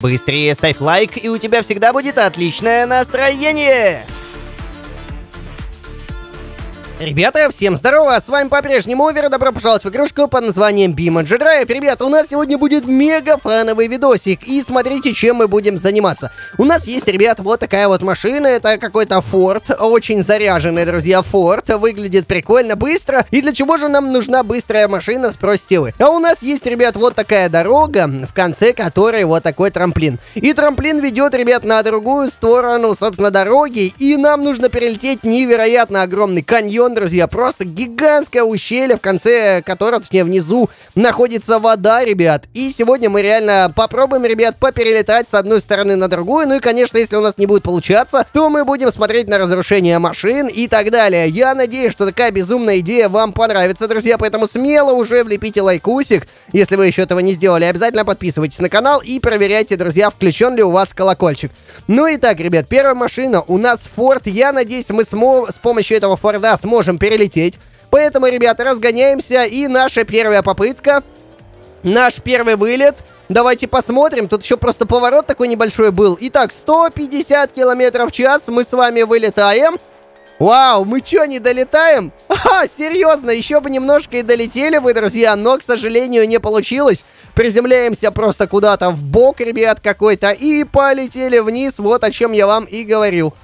Быстрее ставь лайк, и у тебя всегда будет отличное настроение! Ребята, всем здорово, с вами по-прежнему Овер, добро пожаловать в игрушку под названием Beamer Drive. Ребята, у нас сегодня будет мега фановый видосик, и смотрите, чем мы будем заниматься. У нас есть, ребят, вот такая вот машина, это какой-то Ford, очень заряженный, друзья, Ford, выглядит прикольно, быстро. И для чего же нам нужна быстрая машина, спросите вы. А у нас есть, ребят, вот такая дорога, в конце которой вот такой трамплин. И трамплин ведет, ребят, на другую сторону, собственно, дороги, и нам нужно перелететь невероятно огромный каньон, регион, друзья, просто гигантское ущелье, в конце которого, точнее, внизу находится вода, ребят. И сегодня мы реально попробуем, ребят, поперелетать с одной стороны на другую. Ну и, конечно, если у нас не будет получаться, то мы будем смотреть на разрушение машин и так далее. Я надеюсь, что такая безумная идея вам понравится, друзья, поэтому смело уже влепите лайкусик, если вы еще этого не сделали. Обязательно подписывайтесь на канал и проверяйте, друзья, включен ли у вас колокольчик. Ну и так, ребят, первая машина у нас Форд. Я надеюсь, мы смо с помощью этого Форда сможем сможем перелететь. Поэтому, ребята, разгоняемся. И наша первая попытка. Наш первый вылет. Давайте посмотрим. Тут еще просто поворот такой небольшой был. Итак, 150 километров в час мы с вами вылетаем. Вау, мы что, не долетаем? А, серьезно, еще бы немножко и долетели вы, друзья, но, к сожалению, не получилось. Приземляемся просто куда-то в бок, ребят, какой-то, и полетели вниз, вот о чем я вам и говорил.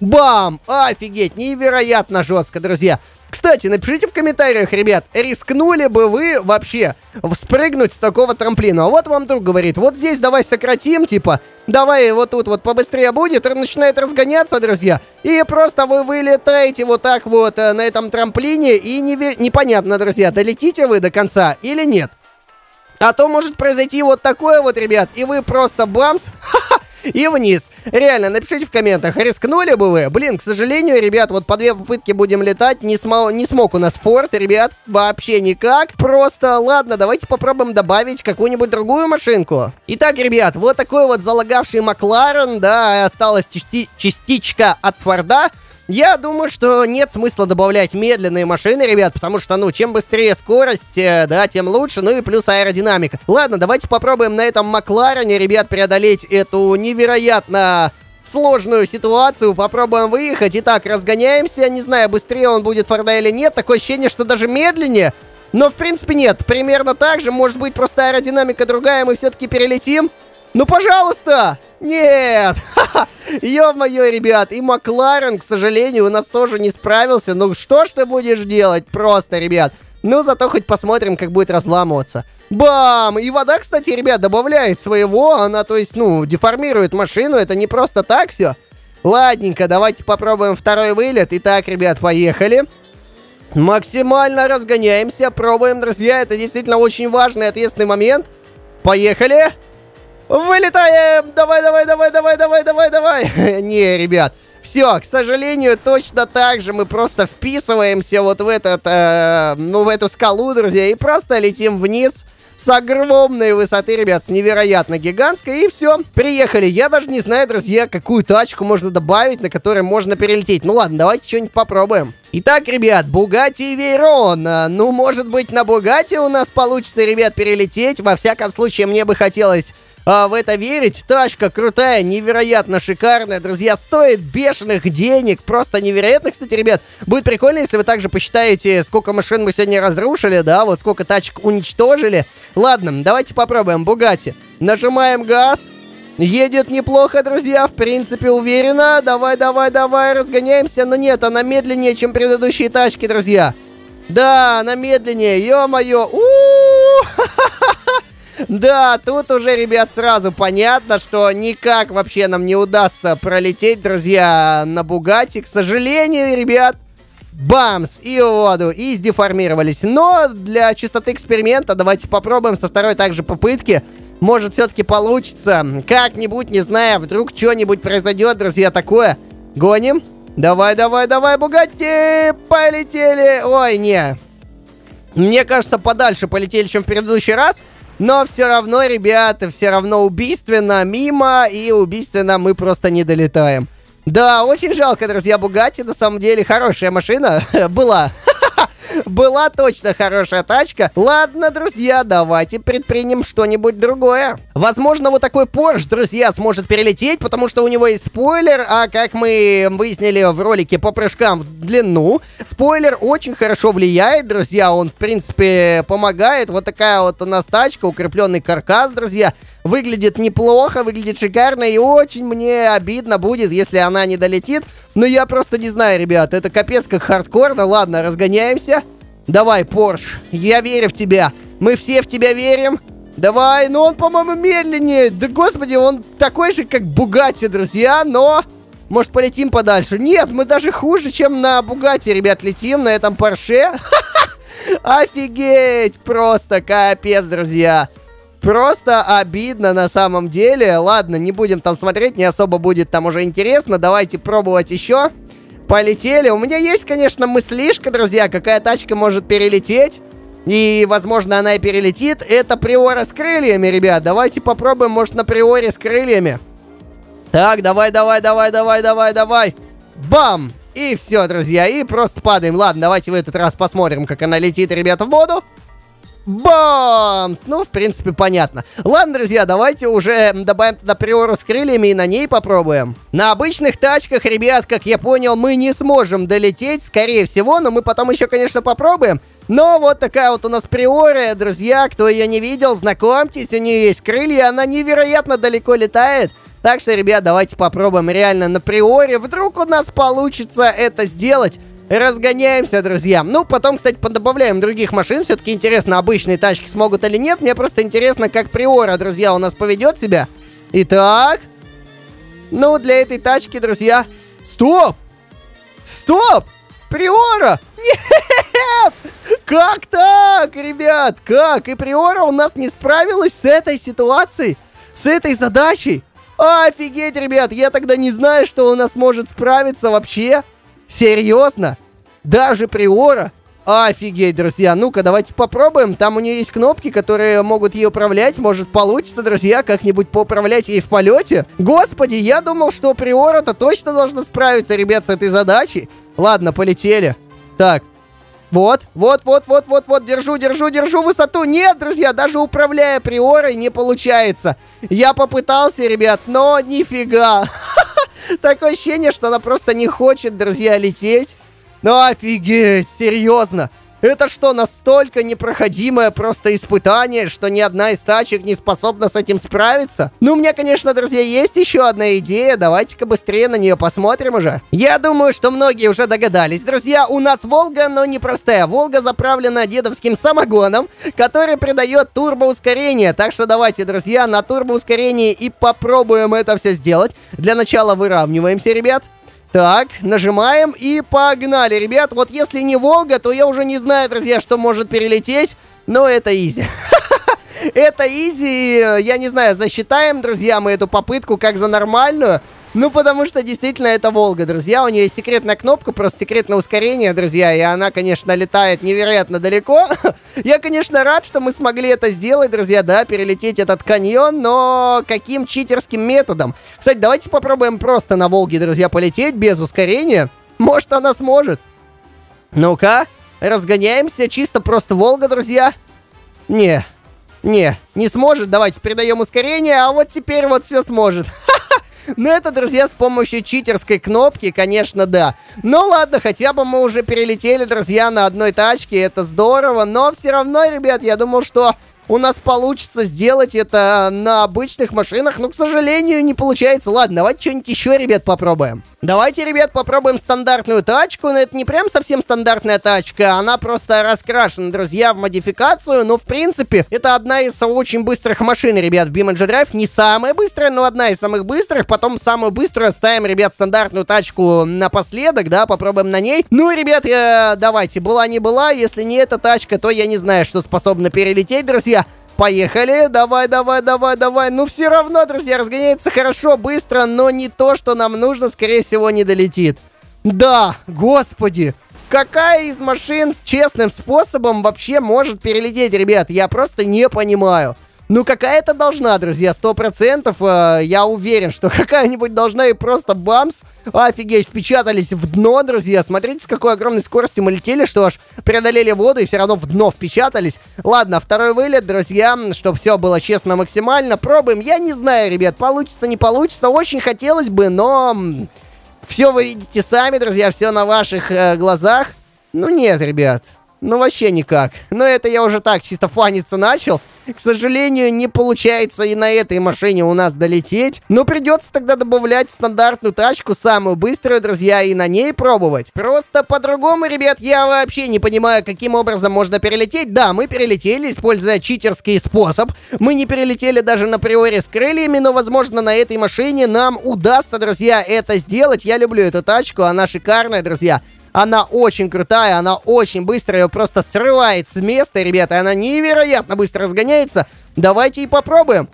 Бам! Офигеть, невероятно жестко, друзья. Кстати, напишите в комментариях, ребят, рискнули бы вы вообще спрыгнуть с такого трамплина? А вот вам друг говорит, вот здесь давай сократим, типа, давай вот тут вот побыстрее будет, и начинает разгоняться, друзья, и просто вы вылетаете вот так вот э, на этом трамплине, и не непонятно, друзья, долетите вы до конца или нет. А то может произойти вот такое вот, ребят, и вы просто бамс, и вниз. Реально, напишите в комментах, рискнули бы вы? Блин, к сожалению, ребят, вот по две попытки будем летать. Не, смо не смог у нас форт, ребят, вообще никак. Просто, ладно, давайте попробуем добавить какую-нибудь другую машинку. Итак, ребят, вот такой вот залагавший Макларен, да, осталась части частичка от Форда. Я думаю, что нет смысла добавлять медленные машины, ребят, потому что, ну, чем быстрее скорость, э, да, тем лучше, ну и плюс аэродинамика. Ладно, давайте попробуем на этом Макларене, ребят, преодолеть эту невероятно сложную ситуацию, попробуем выехать. Итак, разгоняемся, не знаю, быстрее он будет Форда или нет, такое ощущение, что даже медленнее. Но, в принципе, нет, примерно так же, может быть, просто аэродинамика другая, мы все-таки перелетим. Ну, пожалуйста! Нет! Ё-моё, ребят, и Макларен, к сожалению, у нас тоже не справился. Ну что ж ты будешь делать просто, ребят? Ну, зато хоть посмотрим, как будет разламываться. Бам! И вода, кстати, ребят, добавляет своего. Она, то есть, ну, деформирует машину. Это не просто так все. Ладненько, давайте попробуем второй вылет. Итак, ребят, поехали. Максимально разгоняемся, пробуем, друзья. Это действительно очень важный, ответственный момент. Поехали! Вылетаем! Давай, давай, давай, давай, давай, давай, давай! Не, ребят, все, к сожалению, точно так же мы просто вписываемся вот в этот, э, ну, в эту скалу, друзья, и просто летим вниз с огромной высоты, ребят, с невероятно гигантской, и все, приехали. Я даже не знаю, друзья, какую тачку можно добавить, на которой можно перелететь. Ну ладно, давайте что-нибудь попробуем. Итак, ребят, Бугати Вейрон. Ну, может быть, на Бугати у нас получится, ребят, перелететь. Во всяком случае, мне бы хотелось а, в это верить. Тачка крутая, невероятно шикарная, друзья, стоит бешеных денег, просто невероятно, кстати, ребят. Будет прикольно, если вы также посчитаете, сколько машин мы сегодня разрушили, да, вот сколько тачек уничтожили. Ладно, давайте попробуем, Бугати. Нажимаем газ. Едет неплохо, друзья, в принципе, уверенно. Давай, давай, давай, разгоняемся. Но нет, она медленнее, чем предыдущие тачки, друзья. Да, она медленнее, ё-моё. Да, тут уже, ребят, сразу понятно, что никак вообще нам не удастся пролететь, друзья, на Бугати. К сожалению, ребят, бамс, и воду, и сдеформировались. Но для чистоты эксперимента давайте попробуем со второй также попытки. Может, все-таки получится. Как-нибудь, не знаю, вдруг что-нибудь произойдет, друзья, такое. Гоним. Давай, давай, давай, Бугатти! Полетели! Ой, не. Мне кажется, подальше полетели, чем в предыдущий раз. Но все равно, ребята, все равно убийственно мимо, и убийственно мы просто не долетаем. Да, очень жалко, друзья, Бугати, на самом деле, хорошая машина была. Была точно хорошая тачка. Ладно, друзья, давайте предпримем что-нибудь другое. Возможно, вот такой Porsche, друзья, сможет перелететь, потому что у него есть спойлер, а как мы выяснили в ролике по прыжкам в длину, спойлер очень хорошо влияет, друзья. Он, в принципе, помогает. Вот такая вот у нас тачка, укрепленный каркас, друзья. Выглядит неплохо, выглядит шикарно, и очень мне обидно будет, если она не долетит. Но я просто не знаю, ребят, это капец как хардкорно. Ладно, разгоняемся. Давай, Порш, я верю в тебя. Мы все в тебя верим. Давай, ну он, по-моему, медленнее. Да, господи, он такой же, как Бугати, друзья, но... Может, полетим подальше? Нет, мы даже хуже, чем на Бугати, ребят, летим на этом Порше. Офигеть! Просто капец, друзья. Просто обидно на самом деле. Ладно, не будем там смотреть, не особо будет там уже интересно. Давайте пробовать еще. Полетели. У меня есть, конечно, мыслишка, друзья, какая тачка может перелететь. И, возможно, она и перелетит. Это приора с крыльями, ребят. Давайте попробуем, может, на приоре с крыльями. Так, давай, давай, давай, давай, давай, давай. Бам! И все, друзья, и просто падаем. Ладно, давайте в этот раз посмотрим, как она летит, ребята, в воду. Бамс! Ну, в принципе, понятно. Ладно, друзья, давайте уже добавим туда приору с крыльями и на ней попробуем. На обычных тачках, ребят, как я понял, мы не сможем долететь, скорее всего, но мы потом еще, конечно, попробуем. Но вот такая вот у нас приора, друзья, кто ее не видел, знакомьтесь, у нее есть крылья, она невероятно далеко летает. Так что, ребят, давайте попробуем реально на приоре. Вдруг у нас получится это сделать. Разгоняемся, друзья. Ну, потом, кстати, подобавляем других машин. Все-таки интересно, обычные тачки смогут или нет. Мне просто интересно, как Приора, друзья, у нас поведет себя. Итак. Ну, для этой тачки, друзья... Стоп! Стоп! Приора! Нет! Как так, ребят? Как? И Приора у нас не справилась с этой ситуацией? С этой задачей? Офигеть, ребят, я тогда не знаю, что у нас может справиться вообще. Серьезно? Даже Приора? Офигеть, друзья. Ну-ка, давайте попробуем. Там у нее есть кнопки, которые могут ее управлять. Может, получится, друзья, как-нибудь поуправлять ей в полете? Господи, я думал, что Приора-то точно должна справиться, ребят, с этой задачей. Ладно, полетели. Так, вот, вот, вот, вот, вот, вот, держу, держу, держу высоту. Нет, друзья, даже управляя приорой не получается. Я попытался, ребят, но нифига. Такое ощущение, что она просто не хочет, друзья, лететь. Ну офигеть, серьезно. Это что, настолько непроходимое просто испытание, что ни одна из тачек не способна с этим справиться? Ну, у меня, конечно, друзья, есть еще одна идея. Давайте-ка быстрее на нее посмотрим уже. Я думаю, что многие уже догадались. Друзья, у нас Волга, но не простая. Волга заправлена дедовским самогоном, который придает турбоускорение. Так что давайте, друзья, на турбоускорении и попробуем это все сделать. Для начала выравниваемся, ребят. Так, нажимаем и погнали, ребят. Вот если не Волга, то я уже не знаю, друзья, что может перелететь. Но это изи. Это изи. Я не знаю, засчитаем, друзья, мы эту попытку как за нормальную. Ну, потому что действительно это Волга, друзья. У нее секретная кнопка, просто секретное ускорение, друзья. И она, конечно, летает невероятно далеко. Я, конечно, рад, что мы смогли это сделать, друзья, да, перелететь этот каньон, но каким читерским методом? Кстати, давайте попробуем просто на Волге, друзья, полететь без ускорения. Может, она сможет. Ну-ка, разгоняемся. Чисто просто Волга, друзья. Не, не, не сможет. Давайте передаем ускорение, а вот теперь вот все сможет. Ну это, друзья, с помощью читерской кнопки, конечно, да. Ну ладно, хотя бы мы уже перелетели, друзья, на одной тачке, это здорово. Но все равно, ребят, я думал, что у нас получится сделать это на обычных машинах, но, к сожалению, не получается. Ладно, давайте что-нибудь еще, ребят, попробуем. Давайте, ребят, попробуем стандартную тачку, но это не прям совсем стандартная тачка, она просто раскрашена, друзья, в модификацию, но, в принципе, это одна из очень быстрых машин, ребят, в BeamNG Drive. Не самая быстрая, но одна из самых быстрых. Потом самую быструю оставим, ребят, стандартную тачку напоследок, да, попробуем на ней. Ну, ребят, э, давайте, была не была, если не эта тачка, то я не знаю, что способна перелететь, друзья. Поехали, давай, давай, давай, давай. Ну, все равно, друзья, разгоняется хорошо, быстро, но не то, что нам нужно, скорее всего, не долетит. Да, господи, какая из машин с честным способом вообще может перелететь, ребят? Я просто не понимаю. Ну, какая-то должна, друзья, сто процентов. Э, я уверен, что какая-нибудь должна и просто бамс. Офигеть, впечатались в дно, друзья. Смотрите, с какой огромной скоростью мы летели, что аж преодолели воду и все равно в дно впечатались. Ладно, второй вылет, друзья, чтобы все было честно максимально. Пробуем. Я не знаю, ребят, получится, не получится. Очень хотелось бы, но... Все вы видите сами, друзья, все на ваших э, глазах. Ну нет, ребят, ну вообще никак. Но это я уже так чисто фаниться начал. К сожалению, не получается и на этой машине у нас долететь. Но придется тогда добавлять стандартную тачку, самую быструю, друзья, и на ней пробовать. Просто по-другому, ребят, я вообще не понимаю, каким образом можно перелететь. Да, мы перелетели, используя читерский способ. Мы не перелетели даже на приоре с крыльями, но, возможно, на этой машине нам удастся, друзья, это сделать. Я люблю эту тачку, она шикарная, друзья. Она очень крутая, она очень быстрая, ее просто срывает с места, ребята. Она невероятно быстро разгоняется. Давайте и попробуем.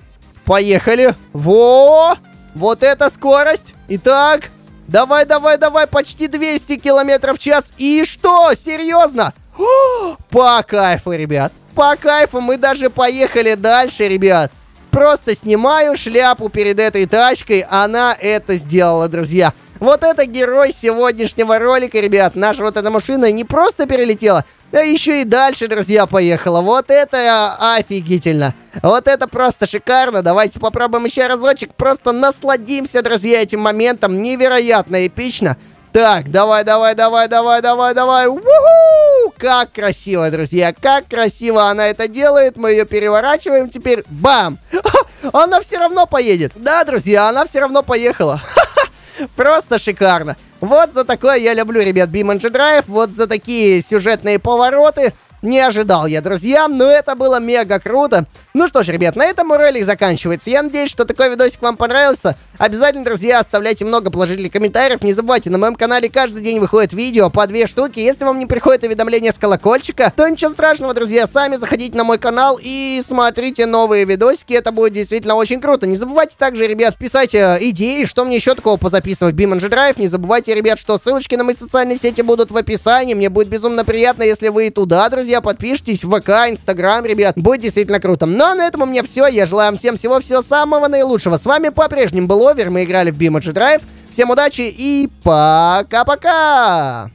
Поехали. Во! Вот эта скорость. Итак, давай, давай, давай, почти 200 километров в час. И что? Серьезно? О, по кайфу, ребят. По кайфу мы даже поехали дальше, ребят. Просто снимаю шляпу перед этой тачкой. Она это сделала, друзья. Вот это герой сегодняшнего ролика, ребят. Наша вот эта машина не просто перелетела, а еще и дальше, друзья, поехала. Вот это офигительно. Вот это просто шикарно. Давайте попробуем еще разочек. Просто насладимся, друзья, этим моментом. Невероятно эпично. Так, давай, давай, давай, давай, давай, давай. Уху! Как красиво, друзья, как красиво она это делает. Мы ее переворачиваем теперь. Бам! Она все равно поедет. Да, друзья, она все равно поехала. Просто шикарно. Вот за такое я люблю, ребят, BeamNG Drive, вот за такие сюжетные повороты. Не ожидал я, друзья, но это было мега круто. Ну что ж, ребят, на этом ролик заканчивается. Я надеюсь, что такой видосик вам понравился. Обязательно, друзья, оставляйте много положительных комментариев. Не забывайте, на моем канале каждый день выходит видео по две штуки. Если вам не приходит уведомление с колокольчика, то ничего страшного, друзья. Сами заходите на мой канал и смотрите новые видосики. Это будет действительно очень круто. Не забывайте также, ребят, писать э, идеи, что мне еще такого позаписывать в BeamNG Drive. Не забывайте, ребят, что ссылочки на мои социальные сети будут в описании. Мне будет безумно приятно, если вы туда, друзья, подпишитесь в ВК, Инстаграм, ребят. Будет действительно круто. Ну а на этом у меня все. Я желаю вам всем всего-всего самого наилучшего. С вами по-прежнему был Овер. Мы играли в BeamNG Drive. Всем удачи и пока-пока!